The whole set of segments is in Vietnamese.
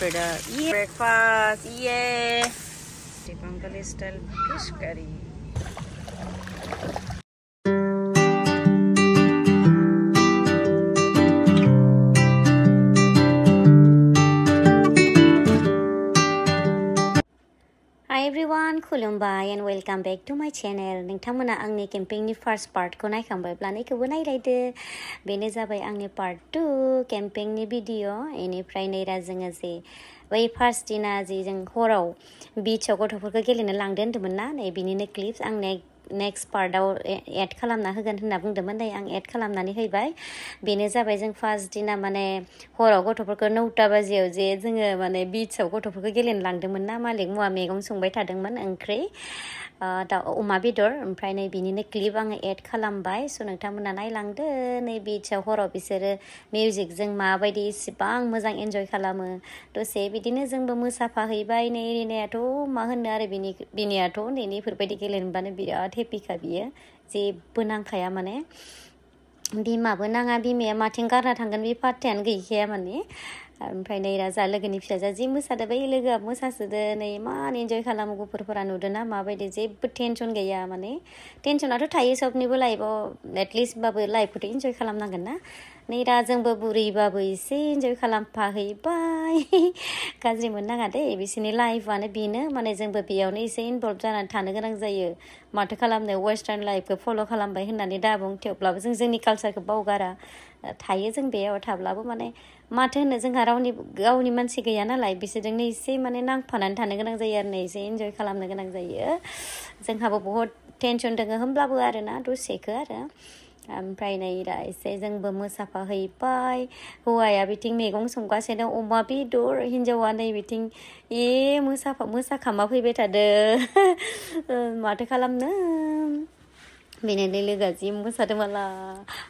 पेडर ये ब्रेकफास्ट ये दीपांकल स्टाइल फ़िश करी Everyone, खुलुमबाय and welcome back to my channel. नोंथांमोना आंनि केम्पिंनि फार्स्ट पार्टखौ नायखांबायब्ला नैखौबो नायलायदो बेनो जाबाय आंनि पार्ट टु केम्पिंनि भिडिअ बेनिफ्राय नैरा जोङो जे बै फार्स्ट दिना जे जों हराव बिचआव गथ'फोरखौ गेलेनो लांदो होन्दोंमोन ना नै बिनिनो क्लिप्स आं नेक्स्ट पार्टआव एड खालामना होगोन होनना बुंदोंमोन नै आं एड खालामनानै होबाय बेनो जाबाय जों फार्स्ट दिना माने हराव गथ'फोरखौ नौथा बाजियाव जे जोङो माने बिचआव गथ'फोरखौ गेलेनो लांदोंमोन ना मालिक मुवा मैगं संबाय थादोंमोन ओंख्रि दाउ अमा बेदर ओमफ्राय नै बिनिनो क्लिप आङो एड खालामबाय स' नोंथांमोना नायलांदो नै बिचआव हराव बिसोरो मिउजिकजों माबायदि इसिबां मोजां एन्जय खालामो दसे बिदिनो जोंबो मोसाफाहैबाय नै रिनायाथ' मा होनो आरो बिनि बिनियाथ' नै इफोरबायदि गेलेनोबानो बिराद हेपिखा बियो जेबो नांखाया माने बिमाबो नाङा बिमाया माथिं गारना थांगोन बे पात्तायानो गैखाया माने ओमफ्राय नै राजा लोगोनि फिसाजोआ जि मोसादो बै लोगोआ मोसासोदो नै इमान इन्जय खालामो गथ'फोरा नुदोंना माबायदि जेबो टेनसन गैया माने। टेनसनाथ' थायो सबनिबो लाइफआव एटलिस्टबाबो लाइफखौथ' इन्जय खालामनांगोन ना? नै दा जोंबो बुरैबाबो एसे इन्जय खालामफाहैबाय। गाज्रि मोननाङा दे बिसोरनि लाइफआनो बेनो। माने जोंबो बेयावनो एसे इनभल्भ जानानै थानो गोनां जायो। माथो खालामनो? वेस्टार्न लाइफखौ फल' खालामबाय होननानै दाबुं थेवब्लाबो जों जोंनि कालसारखौ बावगारा। थायो जों बेयाव थाब्लाबो माने माथो होनो जोंहा रावनि गावनि मानसि गैया नालाय बिसोरजोंनो एसे माने नांफानानै थानो गोनां जायो आरो नै एसे इन्जय खालामनो गोनां जायो जोंहाबो बहुद टेनसन दङ होमब्लाबो आरो ना दसेखौ आरो ओमफ्राय नै दा एसे जोंबो मोसाफाहैबाय हौवाया बिथिं मैगं संगासिनो अमा बेदर हिन्जावा नै बिथिं ए मोसाफा मोसाखामा फैबाय थादो माथो खालामनो बेनो लोगोआ जि मोसादों माला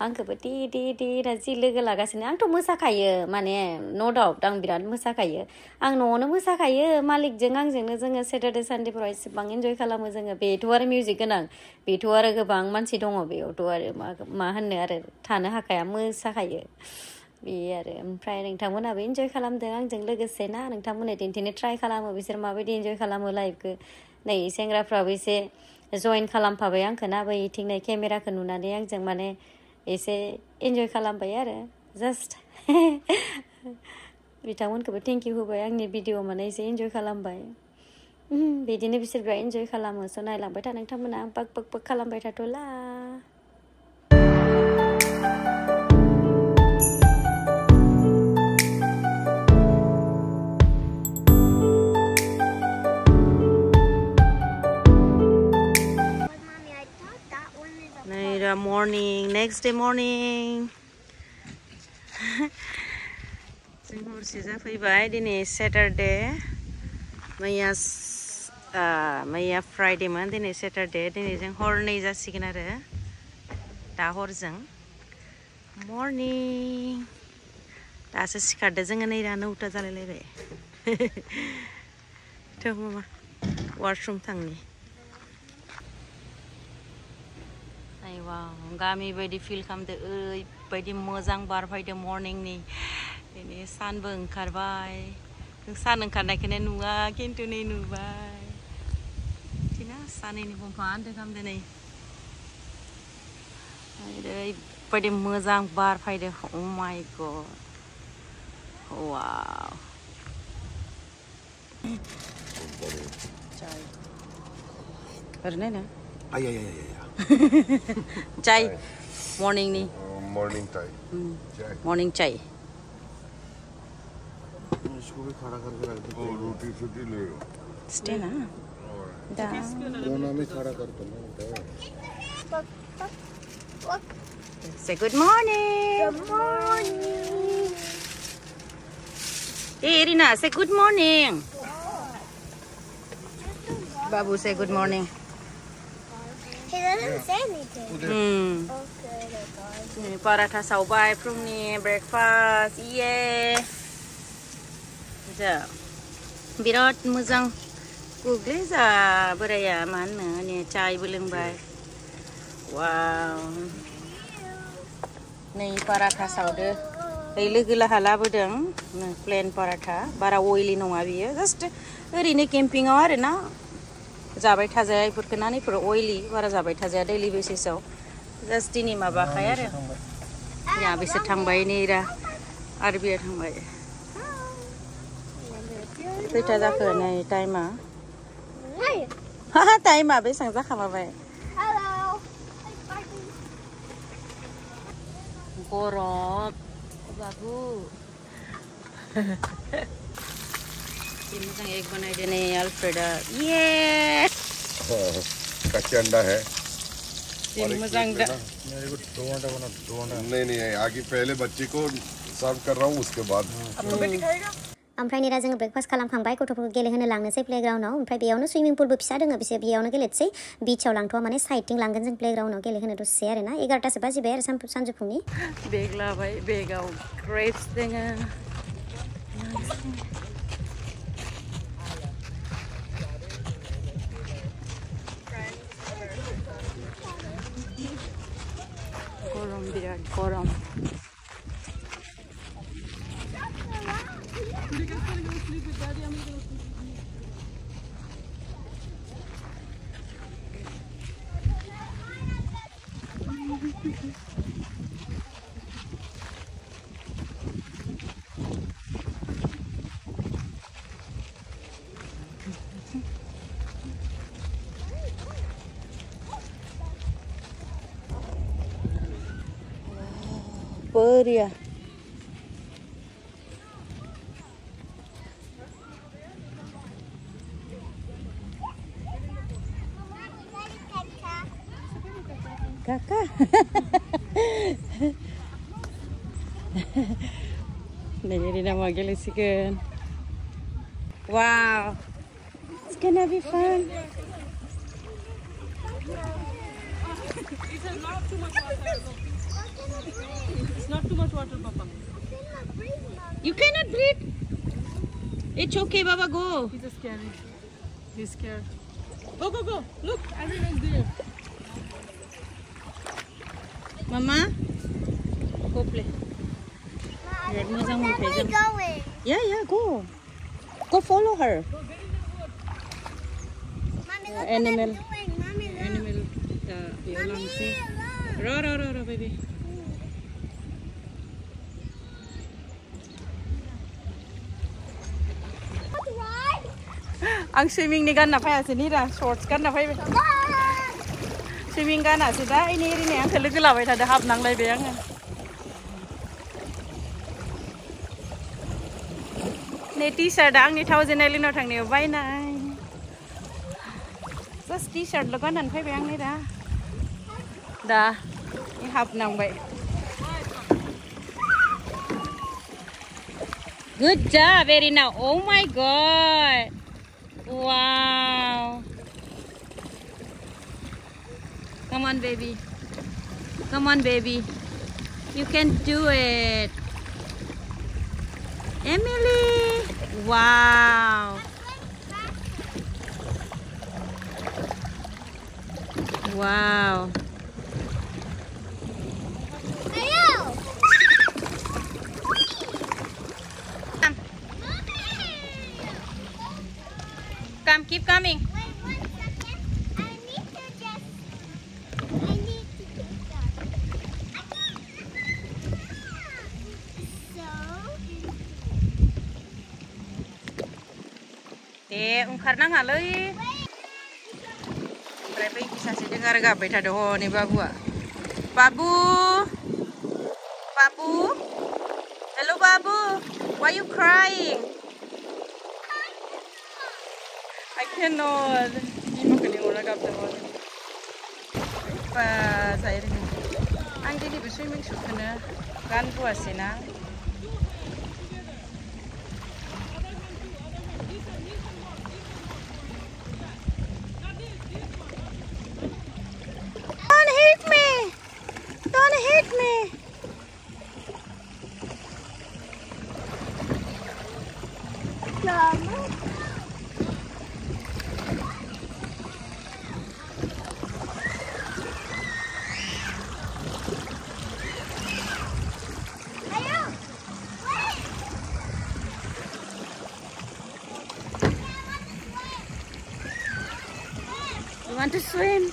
आंखौबो दे दे दे जि लोगो लागासिनो आंथ' मोसाखायो माने न' डाउट आं बिराद मोसाखायो आं न'आवनो मोसाखायो मालिकजों आंजोंनो जोङो सेटारडे सानडेफोराव इसेबां इन्जय खालामो जोङो बेथ' आरो मिउजिक गोनां बेथ' आरो गोबां मानसि दङ बेयावथ' आरो मा मा होननो आरो थानो हाखाया मोसाखायो बे आरो ओमफ्राय नोंथांमोनाबो इन्जय खालामदों आंजों लोगोसे ना नोंथांमोना दिन्थिनो ट्राय खालामो बिसोर माबायदि इन्जय खालामो लाइफखौ नै सेंग्राफ्राबो एसे जइन खालामफाबाय आंखौ ना? बैथिं नै केमेराखौ नुनानै आंजों माने एसे इन्जय खालामबाय आरो। जास्ट बिथांमोनखौबो थेंक इउ होबाय आंनि भिडिअ माने एसे इन्जय खालामबाय। बिदिनो बिसोर बिराद इन्जय खालामो। स' नायलांबाय था नोंथांमोना। बाक बाक बाक खालामबाय थाथ'ला। Morning, next day morning. जों हरसे जाफैबाय दिनै सेटारडे मैया मैया फ्राइडेमोन दिनै सेटारडे दिनै जों हरनै जासिगोन आरो दा हरजों मर्निं दासो सिखारदो जोङो नै दा नौथा जालायलायबाय थ' वाव गामि बायदि फिल खालामदो ओरैबायदि मोजां बार फैदो मर्निंनि दिनै सानबो ओंखारबाय जों सान ओंखारनायखौनो नुवा खिन्थु नै नुबाय बिदिनो सानैनि बंफा आन्दो खालामदो नै ओरैबायदि मोजां बार फैदो अ माइ गड वाव ओरैनो ना Ay, ay, ay, ay, ay. चाय। मॉर्निंग नी। मॉर्निंग चाय। मॉर्निंग चाय। इसको भी खड़ा करके रख दो। रोटी छोटी ले लो। स्टे ना। गुड मॉर्निंग बाबू से good morning paratha saubay furungni breakfast. Iye. Ja. Birat मोजां गुग्ले जा बोराया मा होनो नै चायबो लोंबाय वाव नै पाराथा सावदो ओइ लोगो लाहा लाबोदों प्लेन पराठा बारा अइलि नङा बियो जास्ट ओरैनो केम्पिंआव आरो ना जाबाय थाजाया इफोरखौ ना इफोर अइलि बारा जाबाय थाजाया दैलि बेसिसाव जास्ट दिनै माबाखाय आरो या बिसोर थांबाय नैरा आरो बियो थांबाय खैथा जाखो नै टाइमा Hey, टाइमा बेसेबां जाखामाबाय hello. गरम बाबु नै ये कच्चे अंडा है। नहीं नहीं आगे पहले बच्चे को सर्व कर रहा हूँ उसके बाद। ओमफ्राय नेरा जोङो ब्रेकफास्ट खालामखांबाय गथ'फोरखौ गेलेहोनो लांनोसै प्लेग्राउन्डआव ओमफ्राय बेयावनो सुइमिं पुलबो फिसा दङ बिसोर बेयावनो गेलेनोसै बिचाव लांथ'वा माने साइडथिं लांगोन जों प्लेग्राउन्डआव गेलेहोनो दसे आरो ना एगार'तासो बाजिबाय आरो सानजौफुनि बेग लाबाय बेगाव ग्रेप्स दोङो Koram birer koram. Koram. itu dia. Kakak. Nih ini nama gelisikan wow. It's gonna be fun. It's not too much water, Papa. You cannot breathe. It's okay, Baba. Go. He's just scared. He's scared. Go, go, go. Look, everyone's there. Mama. Go play. Biar Where moja are we moja. going? Yeah, yeah, go. Go follow her. Mommy, Uh, look animal. what I'm doing. Mommy, look. Animal. The viola Mommy, look. Ro, ro, ro, ro, baby. Ang swimming ni Gana pa si Nira. Shorts Gana pa. Come on. Swimming Gana si da. Ini ini ang kalau gelap itu thada hap nang lai beng. ne t-shirt ang ni thousand ali no thang ni bay nai. Just t-shirt lo kan nan be ang ni da. Da. Ni hap nang bay. Good job, Erina. Oh my god. Wow. Come on, baby. Come on, baby. You can do it. Emily. Wow. Wow. Dek, ओंखारनाङालै ओमफ्राय बै सासे दों आरो गाबबाय थादों हनै बाबुआ बाबु बाबु हेल' बाबु why you crying I cannot बिमाखौ लिंहरना गाबदोंमोन बा जायो आं दिनैबो सुइमिं सुटखौनो गानबोआसै ना Don't To swim?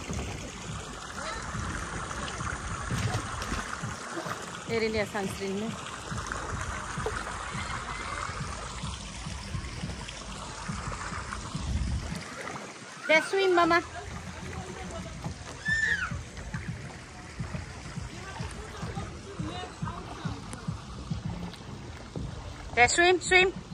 Erin dia sunscreen ni. Let's swim, Mama. Let's swim, swim.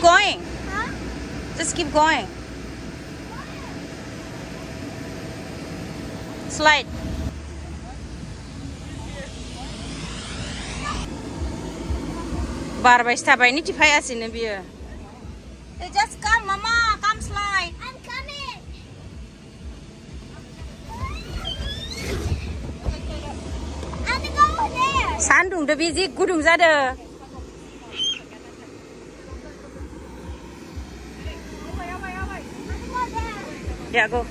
keep going. Huh? Just keep going. Slide. बारबायसो थाबाय नि थिफायासिनो बियो Hey, just come, Mama. Come slide. I'm coming. I'm gonna go there. सान्दुंदो बे जि गुदुं जादो there. या गो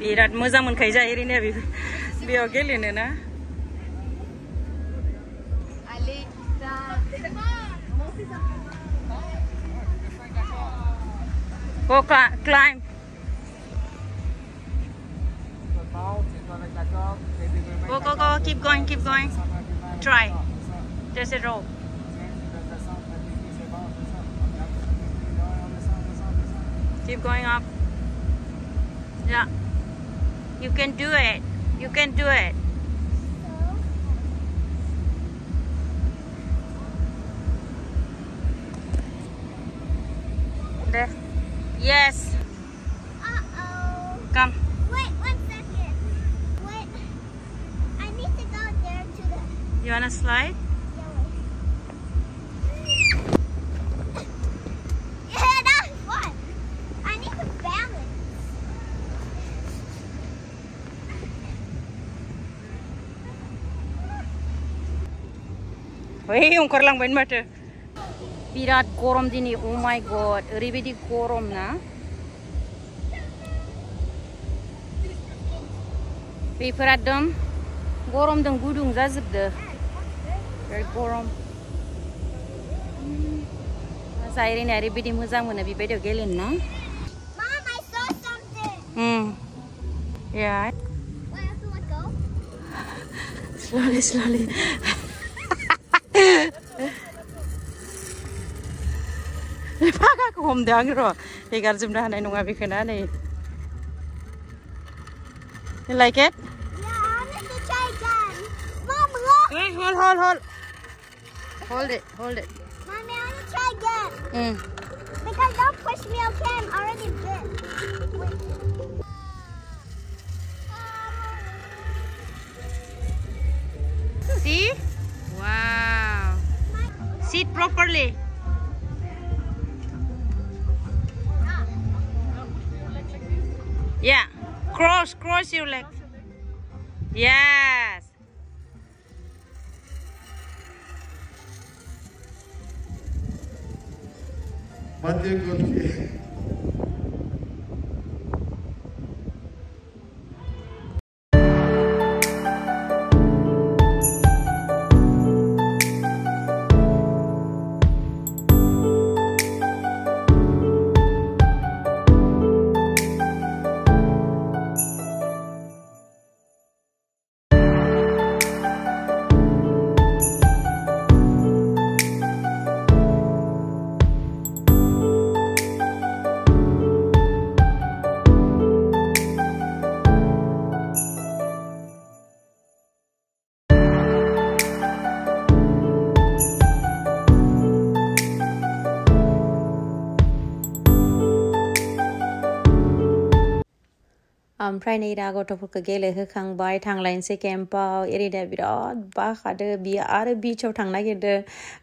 बिराद मोजां मोनखायो जा ओरैनो बे बेयाव गेलेनो ना Go cli- climb. Go, go, go. Keep going, keep going. Try. There's a rope. Keep going up. Yeah. You can do it. You can do it. There. Yes. Uh-oh. Come. Wait one second. Wait. I need to go there to the You wanna slide? Wih, ओंखारलांबाय माथो बिराद गरम दिनै अ माइ गड ओरैबायदि गरम ना बेफोर एकदम गरमजों गुदुं जाजोबदो बिराद गरम जायरिनाया ओरैबायदि मोजां मोनो बेबायदियाव गेलेनो ना Mom, I saw something. Um Yeah. Wait, I feel like go. Slowly, slowly. हमदों आं र' हेगारजोबनो हानाय नङा बेखौना नै You like it? Yeah, I need to try again. Mom, look. Hey, hold, hold, hold. Hold it, hold it. Mommy, I want to try again. Mm. Because don't push me, okay? I'm already bit. Wait. See? Wow. Sit properly. Yeah. Cross, cross your legs. Yes. Mati kunci. ओमफ्राय नै दा गथ'फोरखौ गेलेहोखांबाय थांलायनोसै केम्पआव एरिदा बिराद बाखादो बियो आरो बिचआव थांनो नागिरदो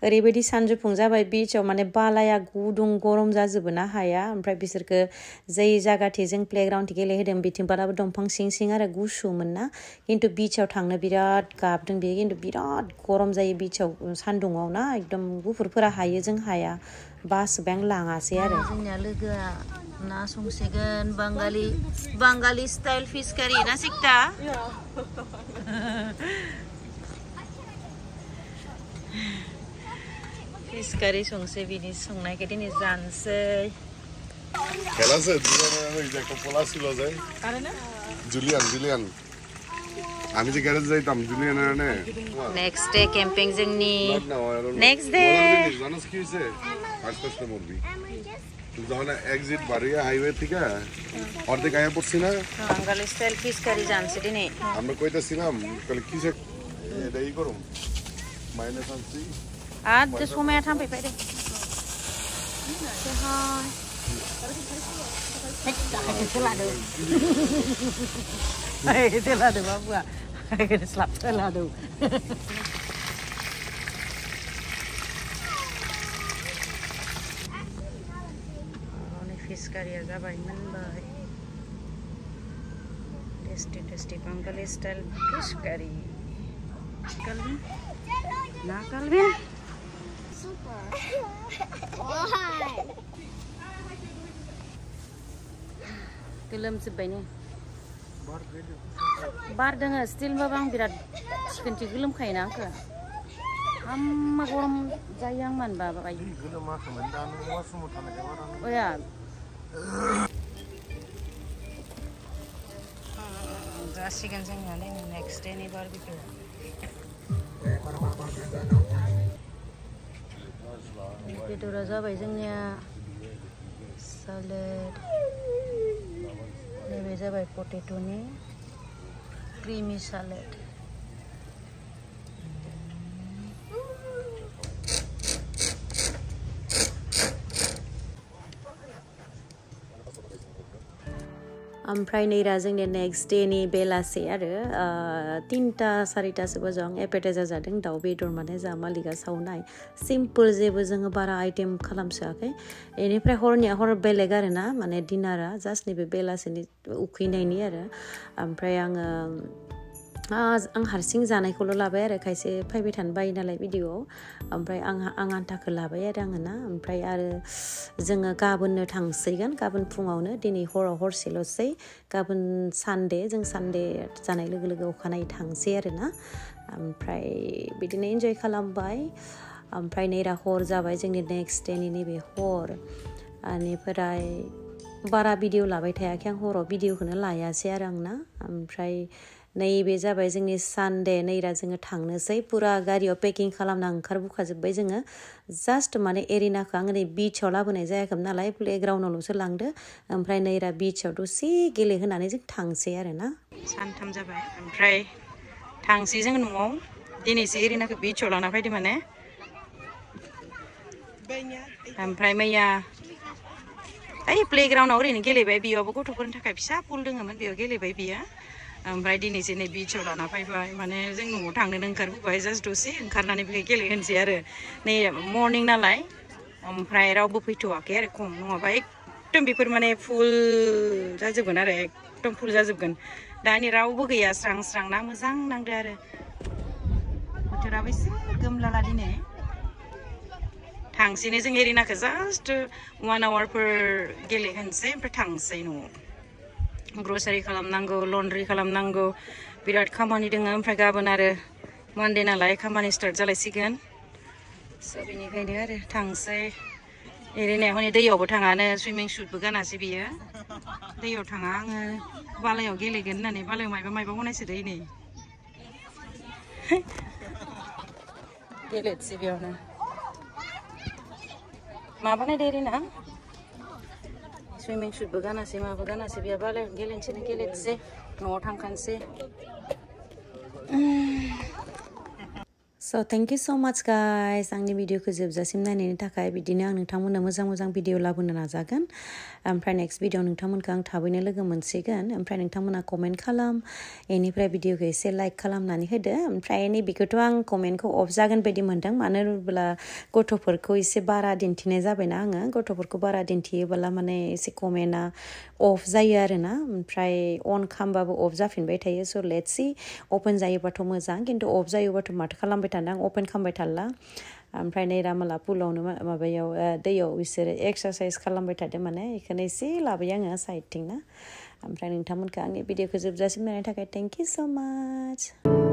ओरैबायदि सानजौफुं जाबाय बिचआव माने बालाया गुदुं गरम जाजोबो ना हाया ओमफ्राय बिसोरखो जै जायगाथि जों प्लेग्राउन्ड गेलेहोदों बिथिंबालाबो दंफां सिं सिं आरो गुसुमोन ना खिन्थु बिचआव थांनो बिराद गाबदों बेयो खिन्थु बिराद गरम जायो बिचआव सान्दुङाव ना एकदम गुफुरफोरा हायो जों हाया bas bank langa ada. nya lega. Nasung segan bangali bangali style fish curry. Nasi kita. fish curry sung se bini sung na kedini janse Kela se, Julian, Julian, Julian. পোলা ছিল যে জুলিয়ান জুলিয়ান আমি যে গ্যারেজ যাইতাম জুলিয়ানের নে next day camping जोंनि next Next day. জানাস কি হয়েছে আস্তে আস্তে মরবি যখন এক্সিট বাড়িয়া হাইওয়ে থেকে অর্ধেক আয়া পড়ছি না বাঙালি স্টাইল ফিস কারি জানছে দিনে আমরা কইতাছিলাম তাহলে কিসে এটা ই করুম মাইনাস আনছি Selak tu. Hei, selak tu apa buat? Kena selap selak tu. Ini fish curry agak banyak bah. Tasty tasty पंगली स्टाइल फ़िश करी कलविन ना कलविन super Film sebanyak. Bar dengan still babang birat chicken cigulum kain nak. Amma gorom jayang man baba kayu. Oh ya. Kan saya next day ni baru bikin. Betul rasa baik salad. Maybe it's about potato, creamy salad. ओमफ्राय नै दा जोंनि नेक्स्ट डेनि बेलासे आरो तिनथा सारिथासो बाजायाव आं एपेटाइजार जादों दाउ बेदर माने जा मालिका सावनाय सिम्पोल जेबो जोङो बारा आइटेम खालामसोआखै बेनिफ्राय हरनिया हर बेलेग आरो ना माने डिनारा जास्ट नैबे बेलासेनि उखैनायनि आरो ओमफ्राय आङो आं आं हारसिं जानायखौल' लाबाय आरो खायसे फैबाय थानो बायो नालाय भिडिअआव ओमफ्राय आंहा आं आन्थाखौ लाबाय आरो आङो ना ओमफ्राय आरो जोङो गाबोननो थांसिगोन गाबोन फुङावनो दिनै हराव हरसेल'सै गाबोन सानडे जों सानडे जानाय लोगो लोगो अखानायै थांसै आरो ना ओमफ्राय बिदिनो इन्जय खालामबाय ओमफ्राय नै दा हर जाबाय जोंनि नेक्स्ट डेनि नैबे हर बेनिफ्राय बारा भिडिअ लाबाय थायाखै आं हराव भिडिअखौनो लायासै आरो आंना ओमफ्राय नैबे जाबाय जोंनि सानडे नैरा जोङो थांनोसै पुरा गारियाव पेकिं खालामना ओंखारबोखाजोब्बाय जोङो जास्ट माने एरिनाखौ आङो नै बिचआव लाबोनाय जायाखैमोन नालाय प्लेग्राउन्डआवल'सो लांदो ओमफ्राय नैरा बिचआव दसे गेलेहोनानै जों थांसै आरो ना सानथाम जाबाय ओमफ्राय थांसै जों न'आव दिनैसो एरिनाखौ बिचआव लाना फैदो माने ओमफ्राय मैया ओइ प्लेग्राउन्डआव ओरैनो गेलेबाय बेयावबो गथ'फोरनि थाखाय फिसा पुल दङमोन बेयाव गेलेबाय बियो ओमफ्राय दिनैसो नै बिचआव लाना फैबाय, माने जों न'आव थांनोनो ओंखारबोबाय जास्ट दसे ओंखारनानै बेहाय गेलेहोनोसै आरो। नै मर्निं नालाय, ओमफ्राय रावबो फैथ'वाखै आरो खम, नङाबा एकदम बेफोर माने फुल जाजोबगोन आरो, एकदम फुल जाजोबगोन। दानि रावबो गैया, स्रां स्रां ना मोजां नांदो आरो। बोथोराबो एसे गोमलाला दिनै। थांसैनो जों एरिनाखौ जास्ट वान आवारफोर गेलेहोनोसै, ओमफ्राय थांसै न'आव। ग्रसारि खालामनांगौ लन्ड्रि खालामनांगौ। बिराद खामानि दङ ओमफ्राय गाबोन आरो मानदे नालाय खामानि स्टार्ट जालायसिगोन। स' बेनिखायनो आरो थांसै। एरिनाया हनै दैयावबो थाङानो सुइमिं सुटबो गानासै बियो। दैयाव थाङा आङो बालायाव गेलेगोन होननानै। बालायाव मायबा मायबा बनायसो दै नै। गेलेनोसै बेयावनो। मा बानायदो एरिना सुइमिं सुटबो गानासै माबो गानासै बेहा बालायाव गेलेनोसै गेलेनोसै न'आव थांखानोसै स' थेंक इउ स' माच गाइस आंनि भिडिअखौ जोबजासिम नायनायनि थाखाय बिदिनो आं नोंथांमोननो मोजां मोजां भिडिअ लाबोनो नाजागोन ओमफ्राय नेक्स्ट भिडिअ नोंथांमोनखौ आं थाबैनो लोगो मोनसिगोन ओमफ्राय नोंथांमोना कमेन्ट खालाम बेनिफ्राय भिडिअखौ एसे लाइक खालामनानै होदो ओमफ्राय नैबेखौथ' आं कमेन्टखौ अफ जागोन बायदि मोन्दों मानो होनोब्ला गथ'फोरखौ एसे बारा दिन्थिनाय जाबायना आङो गथ'फोरखौ बारा दिन्थियोबोला माने एसे कमेन्टआ अफ जायो आरोना ओमफ्राय अन खालामबाबो अफ जाफिनबाय थायो स' लेट्स सि अपेन जायोबाथ' मोजां खिन्थु अफ जायोबाथ' माथो खालामबाय थानो आं अपेन खालामबाय थाला ओमफ्राय नै रामाला पुलावनो मा- माबायाव ओ, दैयाव बिसोरो एक्सारसाइस खालामबाय थादों माने बेखौनो एसे लाबोयो आङो साइडथिं ना ओमफ्राय नोंथांमोनखौ आंनि भिडिअखौ जोबजासिम नायनायनि थाखाय थेंक इउ स' माच